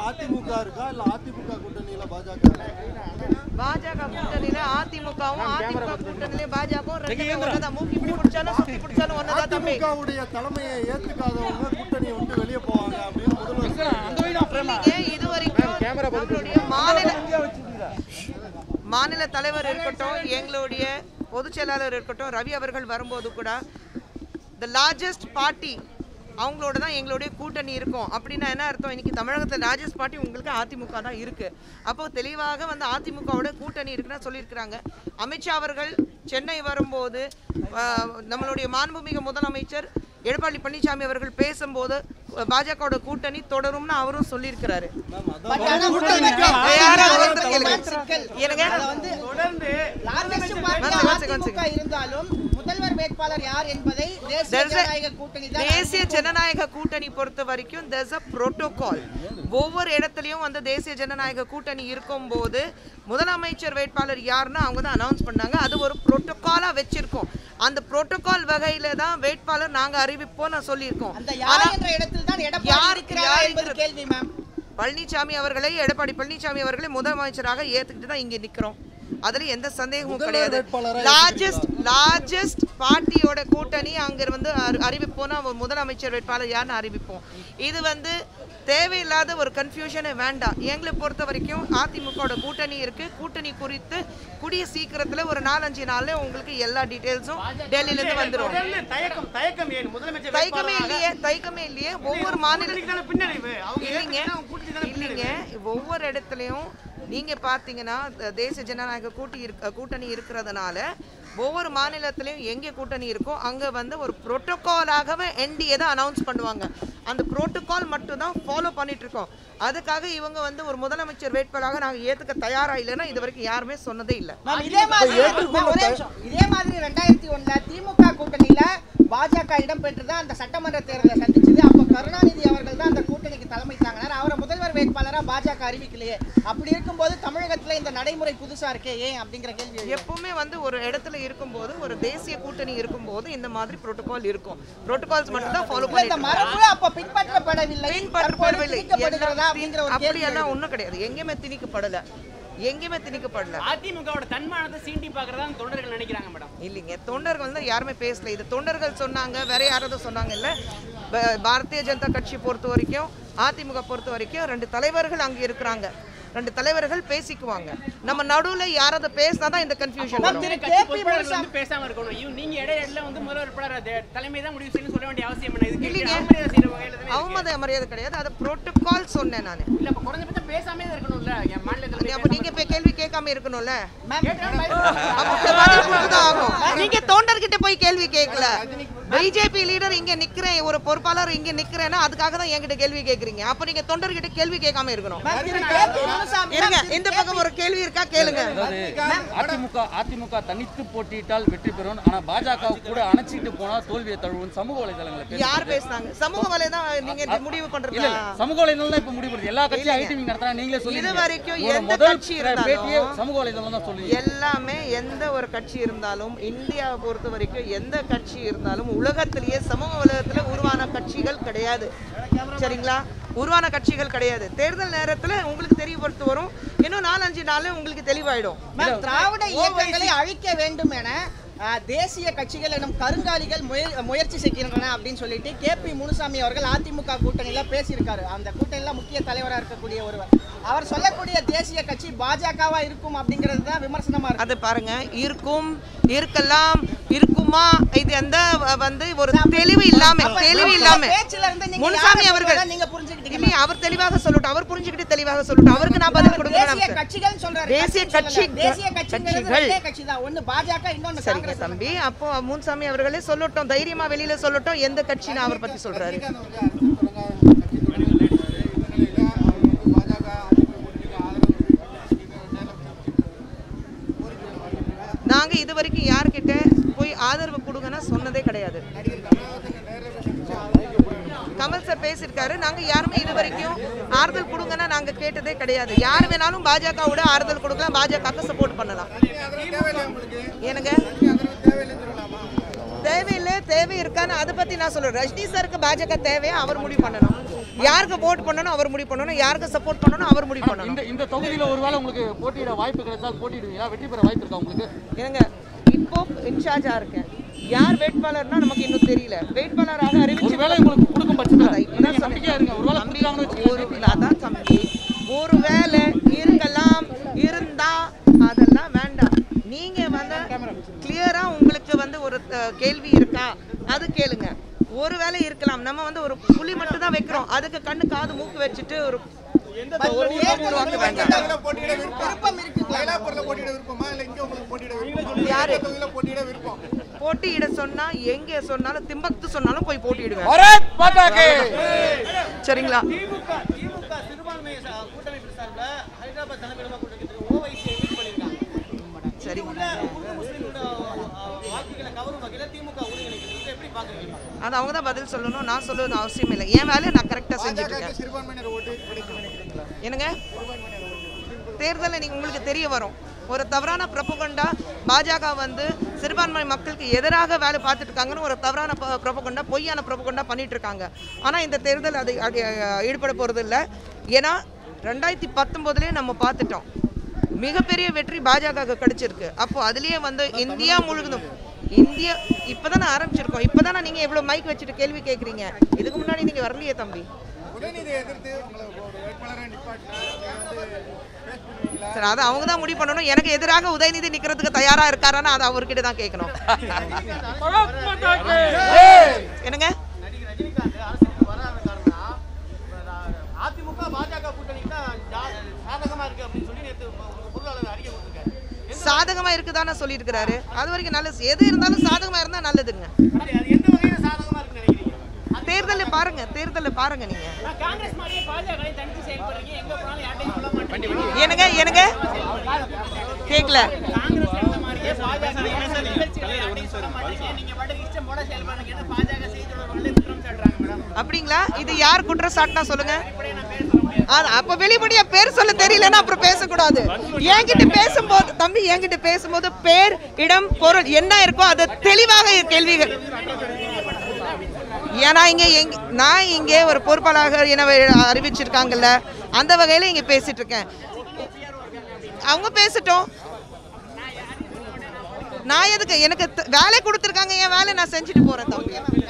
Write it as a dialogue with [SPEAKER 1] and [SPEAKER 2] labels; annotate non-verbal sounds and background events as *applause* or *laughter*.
[SPEAKER 1] அதிமுக இருக்கா? இல்ல அதிமுக கூட்டணியில பாஜக?
[SPEAKER 2] பாஜக கூட்டணியில அதிமுகவும் அதிமுக கூட்டணியில பாஜகவும் ரெண்டுமே மூக்கி இப்படி பிடிச்சாலும் சுத்தி பிடிச்சாலும் ஒண்ணுதான் தம்பி.
[SPEAKER 1] அதிமுகவுடைய தலைமையை ஏத்துக்காதவங்க கூட்டணியை விட்டு வெளியே போவாங்க அப்படின்னு முதல்வர்
[SPEAKER 2] இது வரைக்கும் நம்மளுடைய மாநில மாநில தலைவர் இருக்கட்டும் எங்களுடைய பொதுச் செயலாளர் இருக்கட்டும் ரவி அவர்கள் வரும்போது கூட த லார்ஜஸ்ட் பார்ட்டி அவங்களோட தான் எங்களுடைய கூட்டணி இருக்கும். அப்படின்னா என்ன அர்த்தம்? இன்னைக்கு தமிழகத்தில் ராஜேஷ் பார்ட்டி உங்களுக்கு அதிமுக தான் இருக்கு. அப்போ தெளிவாக வந்து அதிமுகவோட கூட்டணி இருக்குன்னு சொல்லியிருக்கிறாங்க. அமித்ஷா அவர்கள் சென்னை வரும்போது நம்மளுடைய மாண்புமிகு முதலமைச்சர் எடப்பாடி பழனிசாமி அவர்கள் பேசும்போது பாஜகவோட கூட்டணி தொடரும்னு அவரும் சொல்லியிருக்கிறாரு.
[SPEAKER 3] தேசிய
[SPEAKER 2] There's a-
[SPEAKER 3] ஜனநாயக கூட்டணி தான்
[SPEAKER 2] தேசிய ஜனநாயக கூட்டணி பொறுத்த வரைக்கும் there's a protocol. ஒவ்வொரு இடத்துலயும் வந்து தேசிய ஜனநாயக கூட்டணி இருக்கும்போது முதலமைச்சர் வேட்பாளர் யாருன்னு அவங்க தான் அனௌன்ஸ் பண்ணாங்க. அது ஒரு புரோட்டோகாலா வச்சிருக்கோம். அந்த புரோட்டோகால் வகையில தான் வேட்பாளர் நாங்க அறிவிப்போம் நான் சொல்லியிருக்கோம்.
[SPEAKER 3] யார் இருக்கிறாரா
[SPEAKER 2] யார்
[SPEAKER 3] என்பது
[SPEAKER 2] இருக்கிறது?
[SPEAKER 3] கேள்வி மேம்
[SPEAKER 2] பழனிசாமி அவர்களை எடப்பாடி பழனிசாமி அவர்களை முதலமைச்சராக ஏத்துக்கிட்டு தான் இங்க நிக்கிறோம் அதுல எந்த சந்தேகமும் கிடையாது. லார்ஜஸ்ட் லார்ஜஸ்ட் பார்ட்டியோட கூட்டணி அங்க வந்து அறி- அறிவிப்போம்னா ஒரு முதலமைச்சர் வேட்பாளர் யாருன்னு அறிவிப்போம். இது வந்து தேவையில்லாத ஒரு கன்ஃபியூஷனே வேண்டாம். எங்களை பொறுத்த வரைக்கும் அதிமுகவோட கூட்டணி இருக்கு. கூட்டணி குறித்து கூடிய சீக்கிரத்துல ஒரு நாலஞ்சு நாள்ல உங்களுக்கு எல்லா டீடைல்ஸும் டெல்லியில இருந்து வந்துரும்.
[SPEAKER 4] தொடர்ந்து தயக்கம் தயக்கம்
[SPEAKER 2] இல்லையே தைக்கமே இல்லையே. ஒவ்வொரு மாநில
[SPEAKER 4] கூட்டணிக்கு தானே பின்னடைவு? அவங்க
[SPEAKER 2] இல்லைங்க. இல்லைங்க. ஒவ்வொரு இடத்துலையும் நீங்க பார்த்தீங்கன்னா தேசிய ஜனநாயக கூட்டி இருக்க கூட்டணி இருக்கிறதுனால ஒவ்வொரு மாநிலத்திலையும் எங்கே கூட்டணி இருக்கோ அங்க வந்து ஒரு புரோட்டோகாலாகவே என்டிஏ தான் அனௌன்ஸ் பண்ணுவாங்க. அந்த புரோட்டோகால் மட்டும் தான் ஃபாலோ பண்ணிட்டு இருக்கோம் அதுக்காக இவங்க வந்து ஒரு முதலமைச்சர் வேட்பாளராக நாங்க ஏத்துக்க தயாரா இல்லைன்னா இது வரைக்கும் யாருமே சொன்னதே இல்லை.
[SPEAKER 3] இதே மாதிரி. இதே மாதிரி ரெண்டாயிரத்தி ஒண்ணுல திமுக கூட்டணியில பாஜக இடம்பெற்றுதான் அந்த சட்டமன்ற தேர்தலை சந்திச்சது அப்ப கருணாநிதி அவர்கள் தான் அந்த கூட்டணிக்கு தலைமை தாங்கினார் அவரை முதல்வர் வேட்பாளரா பாஜக அறிவிக்கலையே. அப்படி இருக்கும்போது தமிழகத்துல இந்த நடைமுறை புதுசா இருக்கே ஏன் அப்படிங்கிற கேள்வி.
[SPEAKER 2] எப்பவுமே வந்து ஒரு இடத்துல இருக்கும்போது ஒரு தேசிய கூட்டணி இருக்கும்போது இந்த மாதிரி புரோட்டோகால் இருக்கும். புரோட்டோகால்ஸ் மட்டும் தான் ஃபாலோ
[SPEAKER 3] இல்ல, இந்த மரபு அப்ப பின்பற்றப்படவில்லை.
[SPEAKER 2] பின்பற்றப்படவில்லை.
[SPEAKER 3] தற்போது திணிக்கப்படுகிறதா அப்படிங்கிற ஒரு கேள்வி
[SPEAKER 2] அப்படியெல்லாம் ஒண்ணும் கிடையாது. எங்கேயுமே திணிக்கப்படல. எங்கேயுமே திணிக்கப்படல.
[SPEAKER 4] அதிமுகவோட தன்மானத்தை சீண்டி பாக்குறதா தொண்டர்கள் நினைக்கிறாங்க மேடம்.
[SPEAKER 2] இல்லைங்க. தொண்டர்கள் வந்து யாருமே பேசல. இது தொண்டர்கள் சொன்னாங்க வேற யாராவது சொன்னாங்க இல்ல? பாரதிய ஜனதா கட்சி பொறுத்த வரைக்கும் அதிமுக பொறுத்த வரைக்கும் ரெண்டு தலைவர்கள் அங்க இருக்கிறாங்க. ரெண்டு தலைவர்கள் பேசிக்குவாங்க. நம்ம நடுவுல யாராவது பேசினாதான் இந்த கன்ஃபியூஷன்
[SPEAKER 4] பேசாம இருக்கணும். நீங்க இடையில வந்து முதல்வர் தலைமை தான் முடிவு செய்யணும்னு சொல்ல வேண்டிய அவசியம் என்ன?
[SPEAKER 2] இல்லைங்க.
[SPEAKER 4] தானே.
[SPEAKER 2] அவமத மரியாதை கிடையாது. அது புரோட்டோகால் சொன்னேன் நான்.
[SPEAKER 4] இல்ல இப்ப குறைஞ்சபட்சம் பேசாமே தான் இருக்கணும்ல. என் மாநிலத்துல
[SPEAKER 2] அப்ப நீங்க இப்ப கேள்வி கேட்காம இருக்கணும்ல. *laughs* நீங்க தொண்டர்கிட்ட போய் கேள்வி கேட்கல. பிஜேபி லீடர் இங்க நிக்கிறேன் ஒரு பொறுப்பாளர் இங்க நிக்கிறேன்னா அதுக்காக தான் என்கிட்ட கேள்வி கேக்குறீங்க அப்ப நீங்க தொண்டர்கிட்ட கேள்வி கேட்காம இருக்கணும். இருங்க. இந்த பக்கம் ஒரு கேள்வி இருக்கா? கேளுங்க.
[SPEAKER 5] அதிமுக அதிமுக தனித்து போட்டியிட்டால் வெற்றி பெறும். ஆனா பாஜக கூட அணைச்சிட்டு போனா தோல்வியை தழுவும் சமூக வலைதளங்களை
[SPEAKER 2] யார் பேசுனாங்க? சமூக வலை தான் நீங்க முடிவு
[SPEAKER 5] இல்ல சமூக வலைதளம் தான் இப்ப முடிவு எல்லா கட்சியும் ஐடி நடத்துறாங்க நீங்களே சொல்லி
[SPEAKER 2] இது வரைக்கும் எந்த கட்சி இருந்தாலும்
[SPEAKER 5] சமூக வலைதளம் தான் சொல்லுங்க
[SPEAKER 2] எல்லாமே எந்த ஒரு கட்சி இருந்தாலும் இந்தியாவை பொறுத்த வரைக்கும் எந்த கட்சி இருந்தாலும் உலகத்திலேயே சமூக உலகத்துல உருவான கட்சிகள் கிடையாது. சரிங்களா? உருவான கட்சிகள் கிடையாது. தேர்தல் நேரத்துல உங்களுக்கு தெரியப்படுத்து வரும் இன்னும் நாலஞ்சு நாள்ல உங்களுக்கு தெளிவாயிடும்.
[SPEAKER 3] திராவிட இயக்கங்களை அழிக்க வேண்டும் என தேசிய கட்சிகள் எனும் கருங்காலிகள் முய- முயற்சி செய்கின்றன அப்படின்னு சொல்லிட்டு கே பி முனுசாமி அவர்கள் அதிமுக கூட்டணியில பேசியிருக்காரு. அந்த கூட்டணியில முக்கிய தலைவரா இருக்கக்கூடிய ஒருவர். அவர் சொல்லக்கூடிய தேசிய கட்சி பாஜகவா இருக்கும் அப்படிங்கிறது தான் விமர்சனமா இருக்கு.
[SPEAKER 2] அது பாருங்க இருக்கும் இருக்கலாம் இருக்குமா? இது எந்த வந்து ஒரு தெளிவு இல்லாம தெளிவு இல்லாம. முனுசாமி அவர்கள்
[SPEAKER 3] நீங்க புரிஞ்சுக்கிட்டீங்க
[SPEAKER 2] அவர் தெளிவாக சொல்லட்டும் அவர் புரிஞ்சுக்கிட்டு தெளிவாக சொல்லட்டும். அவருக்கு நான் பதில் கொடுக்கணும்
[SPEAKER 3] கட்சிகள் சொல்றாரு.
[SPEAKER 2] தேசிய. கட்சி-
[SPEAKER 3] தேசிய
[SPEAKER 2] கட்சிகள்.
[SPEAKER 3] கட்சி தான் ஒன்னு பாஜக இன்னொன்னு
[SPEAKER 2] சரிங்க தம்பி. அப்போ முன்சாமி அவர்களே சொல்லட்டும் தைரியமா வெளியில சொல்லட்டும் எந்த கட்சின்னு அவர் பத்தி சொல்றாரு? நாங்க இது வரைக்கும் யார்கிட்ட போய் ஆதரவு கொடுங்கன்னா சொன்னதே கிடையாது. கமல் சார் பேசியிருக்காரு. நாங்க யாருமே இது வரைக்கும் ஆறுதல் கொடுங்கன்னா நாங்க கேட்டதே கிடையாது. யார் வேணாலும் பாஜகவோட ஆறுதல் கொடுக்கலாம் பாஜகவுக்கு சப்போர்ட் பண்ணலாம். எனக்கு தேவையில்லை தேவை இருக்கான்னு அதை பத்தி நான் சொல்றேன். ரஜினி சாருக்கு பாஜக தேவையா? அவர் முடிவு பண்ணணும். யாருக்கு vote பண்ணணும் அவர் முடிவு பண்ணணும். யாருக்கு சப்போர்ட் பண்ணணும் அவர் முடிவு பண்ணணும்.
[SPEAKER 5] இந்த இந்த தொகுதியில ஒருவேளை உங்களுக்கு போட்டியிட வாய்ப்பு கிடைத்தால் போட்டியிடுவீங்களா? வெற்றி பெற வாய்ப்பு இருக்கா உங்களுக்கு?
[SPEAKER 2] ஏங்க இப்போ இன்சார்ஜா இருக்கேன். யார் வேட்பாளர்னா நமக்கு இன்னும் தெரியல. வேட்பாளராக அறிவிச்சு
[SPEAKER 5] ஒருவேளை உங்களுக்கு கொடுக்கும் பட்சத்தில்.
[SPEAKER 2] ஒரு. அதான் தம்பி ஒரு வேலை இருக்கலாம் இருந்தா அதெல்லாம் வேண்டாம். நீங்க வந்து கிளியரா வந்து ஒரு கேள்வி இருக்கா? அது கேளுங்க. ஒரு வேலை இருக்கலாம். நம்ம வந்து ஒரு புலி மட்டும் தான் வைக்கிறோம். அதுக்கு கண்ணு காது மூக்கு வச்சுட்டு ஒரு
[SPEAKER 1] போட்டியிட
[SPEAKER 2] சொன்னா எங்க சொன்னாலும் திம்பக்து சொன்னாலும் போய் போட்டியிடுவேன். சரிங்களா? அது அவங்க தான் பதில் சொல்லணும் நான் சொல்லுவது அவசியம் இல்லை. என் வேலையை நான் கரெக்டாக செஞ்சுட்டு இருக்கேன். என்னங்க? தேர்தலில் நீங்கள் உங்களுக்கு தெரிய வரும். ஒரு தவறான ப்ரொபகண்டா பாஜக வந்து சிறுபான்மை மக்களுக்கு எதிராக வேலை பார்த்துட்டு இருக்காங்கன்னு ஒரு தவறான ப்ரொபகண்டா பொய்யான ப்ரொபகண்டா பண்ணிட்டு இருக்காங்க. ஆனால் இந்த தேர்தல் அது ஈடுபட போகிறது இல்லை. ஏன்னா ரெண்டாயிரத்தி பத்தொம்போதுலேயே நம்ம பார்த்துட்டோம். மிகப்பெரிய வெற்றி பாஜக கிடைச்சிருக்கு. அப்போ அதுலேயே வந்து இந்தியா முழுவதும் இந்தியா இப்போதானே ஆரம்பிச்சிருக்கோம். இப்போதானே நீங்கள் இவ்வளோ மைக் வச்சுட்டு கேள்வி கேட்குறீங்க இதுக்கு முன்னாடி நீங்கள் வரலையே தம்பி.
[SPEAKER 1] நீங்க
[SPEAKER 2] சரி அதை அவங்க தான் முடிவு பண்ணணும். எனக்கு எதிராக உதயநிதி நிக்கிறதுக்கு தயாரா இருக்காரான்னு அதை அவர்கிட்ட தான் கேட்கணும். என்னங்க?
[SPEAKER 3] சாதகமா
[SPEAKER 2] இருக்குதானே சொல்லியிருக்கிறாரு. அது வரைக்கும் நல்லது எது இருந்தாலும் சாதகமா இருந்தா நல்லதுங்க. தேர்தலில் பாருங்க தேர்தலில் பாருங்க நீங்க.
[SPEAKER 4] எனக்கு எனக்கு மாதிரியே
[SPEAKER 2] கேட்கல அப்படிங்களா? இது யார் குற்றம் சாட்டினா சொல்லுங்க. அப்ப வெளிப்படையா பேர் சொல்ல தெரியலன்னா அப்புறம் பேசக்கூடாது. என்கிட்ட பேசும்போது தம்பி என்கிட்ட பேசும்போது பேர் இடம் பொருள் என்ன இருக்கோ அது தெளிவாக கேள்விகள். ஏன்னா இங்கே எங் நான் இங்கே ஒரு பொறுப்பாளாக என அறிவிச்சிருக்காங்கல்ல அந்த வகையில் இங்கே பேசிட்டு இருக்கேன் அவங்க பேசட்டும். நான் எதுக்கு எனக்கு வேலை கொடுத்துருக்காங்க என் வேலை நான் செஞ்சுட்டு போகிறேன் தம்பி.